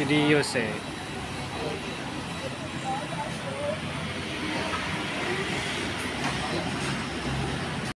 这里有谁？